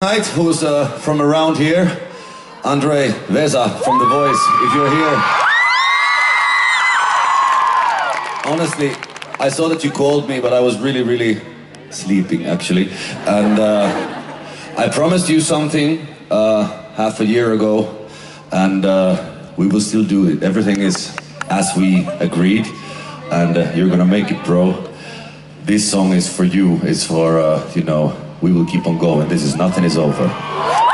Tonight, who's uh, from around here? Andrei Vesa from The Voice, if you're here. Honestly, I saw that you called me, but I was really, really sleeping actually. And uh, I promised you something uh, half a year ago, and uh, we will still do it. Everything is as we agreed, and uh, you're gonna make it, bro. This song is for you, it's for, uh, you know, we will keep on going. This is nothing is over.